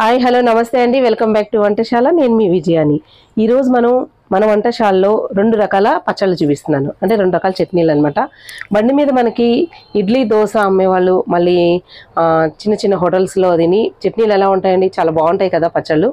Hi hello నమస్తే అండి. Welcome back to Vantasala. నేను మీ విజయాని. ఈరోజు మనం మన వంటశాలలో రెండు రకాల పచ్చళ్ళు చూపిస్తున్నాను. అంటే రెండు రకాల చట్నీలు అనమాట బండి మీద మనకి ఇడ్లీ దోశ అమ్మేవాళ్ళు. మళ్ళీ చిన్న చిన్న హోటల్స్లో తిని చట్నీలు ఎలా ఉంటాయండి? చాలా బాగుంటాయి కదా పచ్చళ్ళు.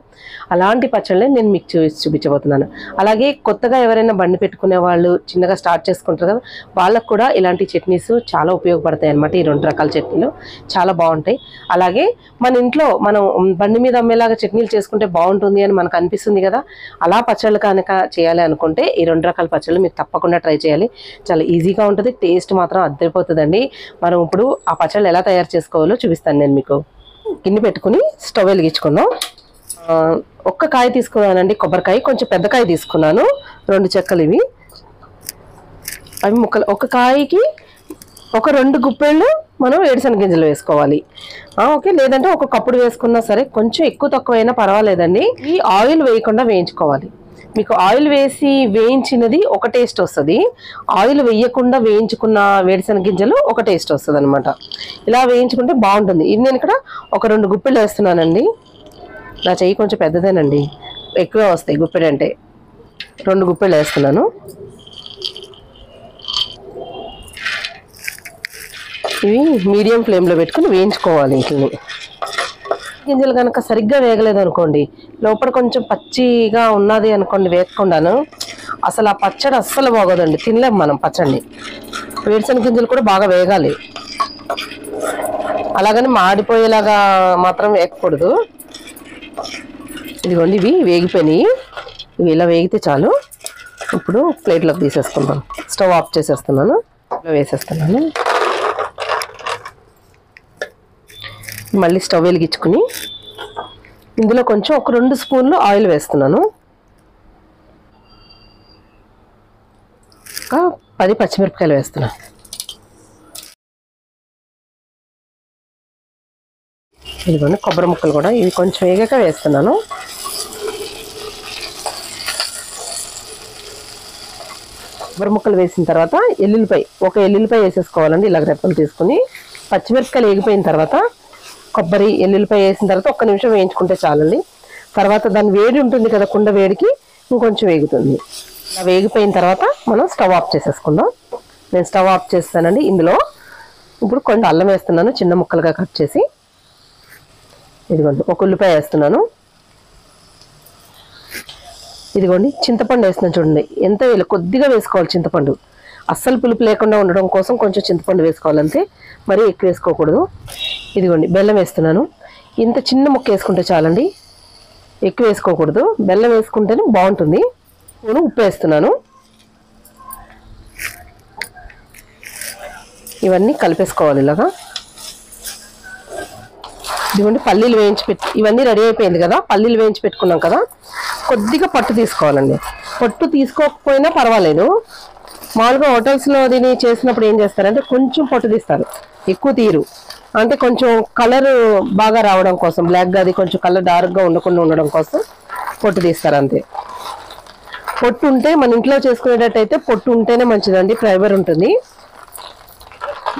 అలాంటి పచ్చళ్ళని నేను మీకు చూ చూపించబోతున్నాను. అలాగే కొత్తగా ఎవరైనా బండి పెట్టుకునే వాళ్ళు చిన్నగా స్టార్ట్ చేసుకుంటారు కదా వాళ్ళకు కూడా ఇలాంటి చట్నీస్ చాలా ఉపయోగపడతాయి అనమాట ఈ రెండు రకాల చట్నీలు. చాలా బాగుంటాయి. అలాగే మన ఇంట్లో మనం బండి మీద అమ్మేలాగా చట్నీలు చేసుకుంటే బాగుంటుంది అని మనకు అనిపిస్తుంది కదా అలా పచ్చళ్ళు కనుక చేయాలి అనుకుంటే ఈ రెండు రకాల పచ్చళ్ళు మీరు తప్పకుండా ట్రై చేయాలి. చాలా ఈజీగా ఉంటుంది టేస్ట్ మాత్రం అద్దరిపోతుందండి. మనం ఇప్పుడు ఆ పచ్చళ్ళు ఎలా తయారు చేసుకోవాలో చూపిస్తాను నేను మీకు. గిన్నె పెట్టుకుని స్టవ్ వెలిగించుకుందాం ఒక్క కాయ తీసుకున్నానండి కొబ్బరికాయ. కొంచెం పెద్ద కాయ తీసుకున్నాను రెండు చెక్కలు ఇవి. అవి ముక్కలు ఒక కాయకి ఒక రెండు గుప్పెళ్ళు మనం ఏడుసన గింజలు వేసుకోవాలి. ఓకే లేదంటే ఒక కప్పుడు వేసుకున్నా సరే కొంచెం ఎక్కువ తక్కువైనా పర్వాలేదండి. ఈ ఆయిల్ వేయకుండా వేయించుకోవాలి. మీకు ఆయిల్ వేసి వేయించినది ఒక టేస్ట్ వస్తుంది. ఆయిల్ వేయకుండా వేయించుకున్న వేరుశనగ గింజలు ఒక టేస్ట్ వస్తుంది అనమాట ఇలా వేయించుకుంటే బాగుంటుంది. ఇది నేను ఇక్కడ ఒక రెండు గుప్పెలు వేస్తున్నానండి. నా చెయ్యి కొంచెం పెద్దదేనండి. ఎక్కువ వస్తాయి గుప్పెడు అంటే. రెండు గుప్పెలు వేస్తున్నాను. ఇవి మీడియం ఫ్లేమ్లో పెట్టుకుని వేయించుకోవాలి వీటిని. గింజలు కనుక సరిగ్గా వేగలేదు అనుకోండి లోపల కొంచెం పచ్చిగా ఉన్నది అనుకోండి వేయకుండాను అసలు ఆ పచ్చడి అస్సలు బాగోదండి. తినలేము మనం పచ్చడిని. వేరుశనగ గింజలు కూడా బాగా వేగాలి. అలాగని మాడిపోయేలాగా మాత్రం వేయకూడదు. ఇదిగోండి ఇవి వేగిపోయినాయి. ఇవి ఇలా వేగితే చాలు. ఇప్పుడు ప్లేట్లోకి తీసేసుకుందాం. స్టవ్ ఆఫ్ చేసేస్తున్నాను. ఇలా వేసేస్తున్నాను. మళ్ళీ స్టవ్ వెలిగించుకుని ఇందులో కొంచెం ఒక రెండు స్పూన్లు ఆయిల్ వేస్తున్నాను. ఒక పది పచ్చిమిరపకాయలు వేస్తున్నాను ఇదిగోండి కొబ్బరి ముక్కలు కూడా ఇవి కొంచెం వేగాక వేస్తున్నాను. కొబ్బరి ముక్కలు వేసిన తర్వాత ఎల్లుల్లిపాయ ఒక ఎల్లుల్లిపాయ వేసేసుకోవాలండి ఇలాగ రెప్పలు తీసుకుని. పచ్చిమిరపకాయలు వేగిపోయిన తర్వాత కొబ్బరి ఎల్లుల్లిపాయ వేసిన తర్వాత ఒక్క నిమిషం వేయించుకుంటే చాలండి. తర్వాత దాని వేడి ఉంటుంది కదా కుండ వేడికి ఇంకొంచెం వేగుతుంది. ఇలా వేగిపోయిన తర్వాత మనం స్టవ్ ఆఫ్ చేసేసుకుందాం. నేను స్టవ్ ఆఫ్ చేస్తానండి. ఇందులో ఇప్పుడు కొండ అల్లం వేస్తున్నాను చిన్న ముక్కలుగా కట్ చేసి. ఇదిగోండి ఒక ఉల్లిపాయ వేస్తున్నాను. ఇదిగోండి చింతపండు వేస్తున్నాను చూడండి. ఎంత వేయాలి కొద్దిగా వేసుకోవాలి చింతపండు. అస్సలు పులుపు లేకుండా ఉండడం కోసం కొంచెం చింతపండు వేసుకోవాలంతే. మరీ ఎక్కువ వేసుకోకూడదు. ఇదిగోండి బెల్లం వేస్తున్నాను. ఇంత చిన్న ముక్క వేసుకుంటే చాలండి. ఎక్కువ వేసుకోకూడదు. బెల్లం వేసుకుంటేనే బాగుంటుంది. నేను ఉప్పు వేస్తున్నాను. ఇవన్నీ కలిపేసుకోవాలి ఇలాగా. ఇదిగోండి పల్లీలు వేయించి పెట్టి ఇవన్నీ రెడీ అయిపోయింది కదా. పల్లీలు వేయించి పెట్టుకున్నాం కదా. కొద్దిగా పట్టు తీసుకోవాలండి. పట్టు తీసుకోకపోయినా పర్వాలేదు. మామూలుగా హోటల్స్లో దీన్ని చేసినప్పుడు ఏం చేస్తారంటే కొంచెం పట్టు తీస్తారు. ఎక్కువ తీరు అంటే కొంచెం కలర్ బాగా రావడం కోసం బ్లాక్గా అది కొంచెం కలర్ డార్క్గా ఉండకుండా ఉండడం కోసం పొట్టు తీస్తారు అంతే. పొట్టు ఉంటే మన ఇంట్లో చేసుకునేటట్టయితే పొట్టు ఉంటేనే మంచిదండి ఫైబర్ ఉంటుంది.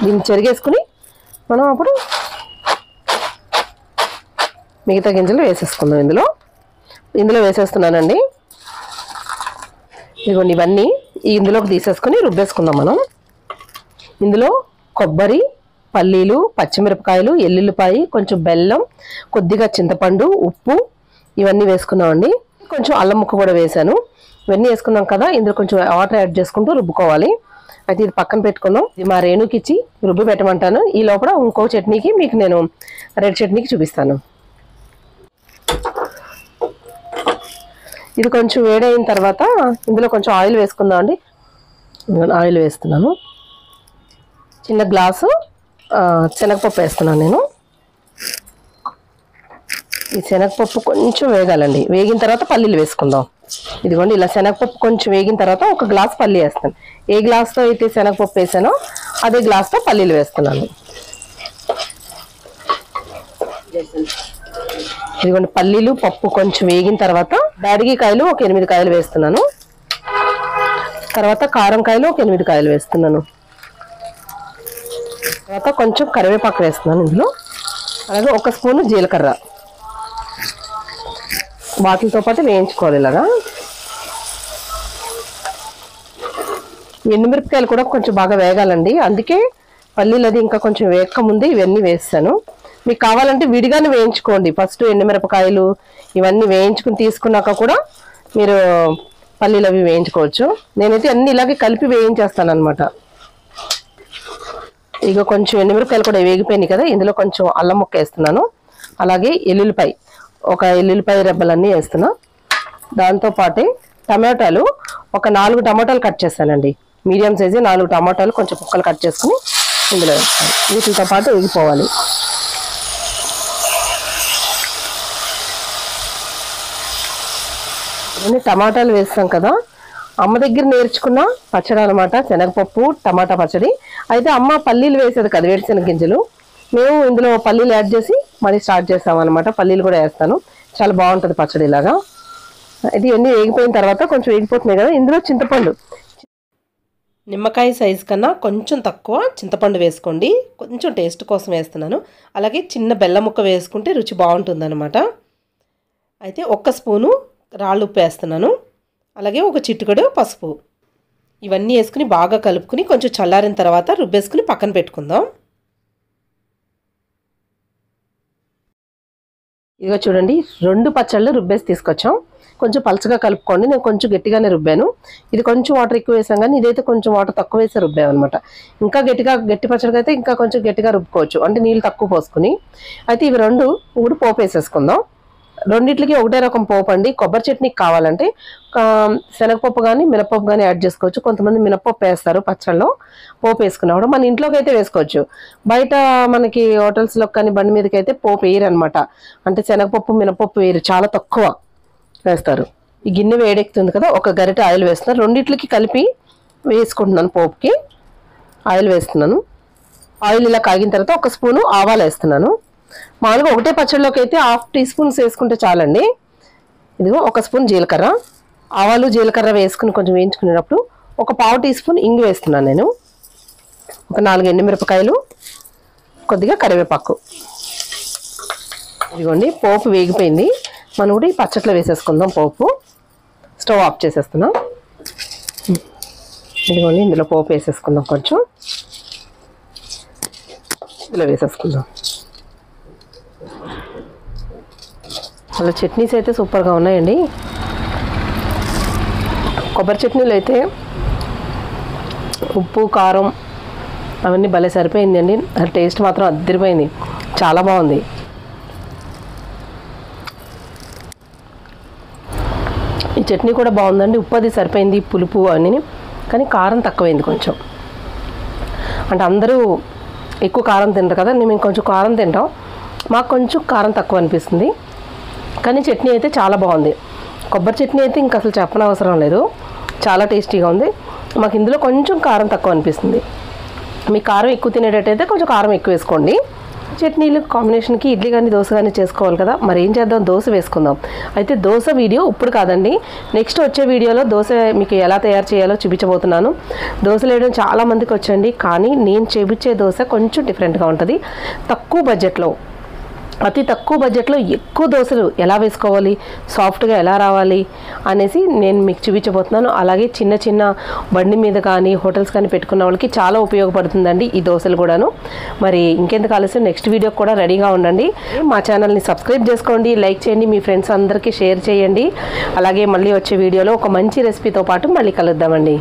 దీన్ని చెరిగేసుకుని మనం అప్పుడు మిగతా గింజలు వేసేసుకుందాం ఇందులో. ఇందులో వేసేస్తున్నానండి. ఇదిగోండి ఇవన్నీ. ఇందులోకి తీసేసుకొని రుబ్బేసుకుందాం మనం. ఇందులో కొబ్బరి పల్లీలు పచ్చిమిరపకాయలు ఎల్లుల్లిపాయ కొంచెం బెల్లం కొద్దిగా చింతపండు ఉప్పు ఇవన్నీ వేసుకున్నామండి. కొంచెం అల్లం ముక్క కూడా వేసాను ఇవన్నీ వేసుకున్నాం కదా ఇందులో కొంచెం వాటర్ యాడ్ చేసుకుంటూ రుబ్బుకోవాలి. అయితే ఇది పక్కన పెట్టుకున్నాం ఇది మా రేణుకిచ్చి రుబ్బు రుబ్బి పెట్టమంటాను. ఈ లోపల ఇంకో చట్నీకి మీకు నేను రెడ్ చట్నీకి చూపిస్తాను. ఇది కొంచెం వేడైన తర్వాత ఇందులో కొంచెం ఆయిల్ వేసుకుందాం అండి. ఆయిల్ వేస్తున్నాను. చిన్న గ్లాసు శనగపప్పు వేస్తున్నాను నేను. ఈ శనగపప్పు కొంచెం వేగాలండి. వేగిన తర్వాత పల్లీలు వేసుకుందాం. ఇదిగోండి ఇలా శనగపప్పు కొంచెం వేగిన తర్వాత ఒక గ్లాస్ పల్లి వేస్తాను. ఏ గ్లాస్తో అయితే శనగపప్పు వేసానో అదే గ్లాస్తో పల్లీలు వేస్తున్నాను. ఇదిగోండి పల్లీలు పప్పు కొంచెం వేగిన తర్వాత బ్యాడిగి కాయలు ఒక ఎనిమిది కాయలు వేస్తున్నాను. తర్వాత కారం కాయలు ఒక ఎనిమిది కాయలు వేస్తున్నాను. తర్వాత కొంచెం కరివేపాకు వేస్తున్నాను ఇందులో. అలాగే ఒక స్పూను జీలకర్ర. వాటితో పాటు వేయించుకోవాలి ఇలాగా. ఎండుమిరపకాయలు కూడా కొంచెం బాగా వేగాలండి. అందుకే పల్లీలు అది ఇంకా కొంచెం వేగక ఇవన్నీ వేస్తాను. మీకు కావాలంటే విడిగానే వేయించుకోండి. ఫస్ట్ ఎండుమిరపకాయలు ఇవన్నీ వేయించుకుని తీసుకున్నాక కూడా మీరు పల్లీలు అవి వేయించుకోవచ్చు. నేనైతే అన్ని ఇలాగే కలిపి వేయించేస్తాను అనమాట ఇక కొంచెం ఎండుమిరపకాయలు కూడా వేగిపోయినాయి కదా ఇందులో కొంచెం అల్లం ముక్క వేస్తున్నాను. అలాగే ఎల్లుల్లిపాయ ఒక ఎల్లుల్లిపాయ రెబ్బలన్నీ వేస్తున్నా. దాంతో పాటే టమాటాలు ఒక నాలుగు టమాటాలు కట్ చేస్తానండి. మీడియం సైజు నాలుగు టమాటాలు కొంచెం ముక్కలు కట్ చేసుకుని ఇందులో వేస్తాను. వీటితో పాటు వేగిపోవాలి. ఇవన్నీ టమాటాలు వేస్తాం కదా. అమ్మ దగ్గర నేర్చుకున్న పచ్చడి అనమాట శనగపప్పు టమాటా పచ్చడి. అయితే అమ్మ పల్లీలు వేసేది కదా వేరుశెనగ గింజలు. మేము ఇందులో పల్లీలు యాడ్ చేసి మళ్ళీ స్టార్ట్ చేస్తామన్నమాట అనమాట పల్లీలు కూడా వేస్తాను. చాలా బాగుంటుంది పచ్చడి ఇలాగా. ఇది ఇవన్నీ వేగిపోయిన తర్వాత కొంచెం వేగిపోతున్నాయి కదా. ఇందులో చింతపండు. నిమ్మకాయ సైజు కన్నా కొంచెం తక్కువ చింతపండు వేసుకోండి. కొంచెం టేస్ట్ కోసం వేస్తున్నాను. అలాగే చిన్న బెల్లం ముక్క వేసుకుంటే రుచి బాగుంటుందన్నమాట. అయితే ఒక్క స్పూను రాళ్ళు ఉప్పు వేస్తున్నాను అలాగే ఒక చిట్టుకడు పసుపు. ఇవన్నీ వేసుకుని బాగా కలుపుకుని కొంచెం చల్లారిన తర్వాత రుబ్బేసుకుని పక్కన పెట్టుకుందాం. ఇదిగో చూడండి రెండు పచ్చళ్ళు రుబ్బేసి తీసుకొచ్చాం. కొంచెం పలచగా కలుపుకోండి నేను కొంచెం గట్టిగానే రుబ్బాను. ఇది కొంచెం వాటర్ ఎక్కువ వేసాం కానీ ఇదైతే కొంచెం వాటర్ తక్కువ వేసే రుబ్బాను అనమాట ఇంకా గట్టిగా గట్టి పచ్చడికి అయితే ఇంకా కొంచెం గట్టిగా రుబ్బుకోవచ్చు. అంటే నీళ్ళు తక్కువ పోసుకుని. అయితే ఇవి రెండు ఇప్పుడు పోపు వేసేసుకుందాం. రెండింటికి ఒకటే రకం పోపు అండి కొబ్బరి చట్నీకి కావాలంటే శనగపప్పు కానీ మినపప్పు కానీ యాడ్ చేసుకోవచ్చు. కొంతమంది మినపప్పు వేస్తారు పచ్చళ్ళలో. పోపు వేసుకున్నప్పుడు మన ఇంట్లోకి అయితే వేసుకోవచ్చు. బయట మనకి హోటల్స్లో కానీ బండి మీదకి అయితే పోపు వేయరు అనమాట అంటే శనగపప్పు మినపప్పు వేయరు. చాలా తక్కువ వేస్తారు. ఈ గిన్నె వేడెక్కుతుంది కదా ఒక గరిట ఆయిల్ వేస్తున్నారు రెండిట్లకి కలిపి వేసుకుంటున్నాను పోపుకి. ఆయిల్ వేస్తున్నాను. ఆయిల్ ఇలా కాగిన తర్వాత ఒక స్పూను ఆవాలు వేస్తున్నాను. మామూలుగా ఒకటే పచ్చడిలోకి అయితే హాఫ్ టీ స్పూన్స్ వేసుకుంటే చాలండి. ఇదిగో ఒక స్పూన్ జీలకర్ర. ఆవాలు జీలకర్ర వేసుకుని కొంచెం వేయించుకునేటప్పుడు ఒక పావు టీ స్పూన్ ఇంగు వేస్తున్నాను నేను. ఒక నాలుగు ఎండుమిరపకాయలు కొద్దిగా కరివేపాకు. ఇదిగోండి పోపు వేగిపోయింది. మనం కూడా ఈ పచ్చట్లో వేసేసుకుందాం పోపు. స్టవ్ ఆఫ్ చేసేస్తున్నాం. ఇదిగోండి ఇందులో పోపు వేసేసుకుందాం కొంచెం. ఇందులో వేసేసుకుందాం. అసలు చట్నీస్ అయితే సూపర్గా ఉన్నాయండి. కొబ్బరి చట్నీలు అయితే ఉప్పు కారం అవన్నీ భలే సరిపోయిందండి. అండి టేస్ట్ మాత్రం అద్దరిపోయింది. చాలా బాగుంది. ఈ చట్నీ కూడా బాగుందండి. ఉప్పు అది సరిపోయింది పులుపు అని కానీ కారం తక్కువైంది కొంచెం. అంటే అందరూ ఎక్కువ కారం తింటారు కదా మేము కొంచెం కారం తింటాం. మాకు కొంచెం కారం తక్కువ అనిపిస్తుంది. కానీ చట్నీ అయితే చాలా బాగుంది. కొబ్బరి చట్నీ అయితే ఇంకా అసలు చెప్పనవసరం లేదు. చాలా టేస్టీగా ఉంది. మాకు ఇందులో కొంచెం కారం తక్కువ అనిపిస్తుంది. మీ కారం ఎక్కువ తినేటట్టయితే కొంచెం కారం ఎక్కువ వేసుకోండి. చట్నీలు కాంబినేషన్కి ఇడ్లీ కానీ దోశ కానీ చేసుకోవాలి కదా. మరి ఏం చేద్దాం? దోశ వేసుకుందాం. అయితే దోశ వీడియో ఇప్పుడు కాదండి. నెక్స్ట్ వచ్చే వీడియోలో దోశ మీకు ఎలా తయారు చేయాలో చూపించబోతున్నాను. దోశలు వేయడం చాలా మందికి వచ్చండి. కానీ నేను చూపించే దోశ కొంచెం డిఫరెంట్గా ఉంటుంది. తక్కువ బడ్జెట్లో అతి తక్కువ బడ్జెట్లో ఎక్కువ దోశలు ఎలా వేసుకోవాలి సాఫ్ట్గా ఎలా రావాలి అనేసి నేను మీకు చూపించబోతున్నాను. అలాగే చిన్న చిన్న బండి మీద కానీ హోటల్స్ కానీ పెట్టుకున్న వాళ్ళకి చాలా ఉపయోగపడుతుందండి ఈ దోశలు కూడాను. మరి ఇంకెందుకు ఆలస్యం నెక్స్ట్ వీడియో కూడా రెడీగా ఉండండి. మా ఛానల్ని సబ్స్క్రైబ్ చేసుకోండి లైక్ చేయండి మీ ఫ్రెండ్స్ అందరికీ షేర్ చేయండి. అలాగే మళ్ళీ వచ్చే వీడియోలో ఒక మంచి రెసిపీతో పాటు మళ్ళీ కలుద్దామండి.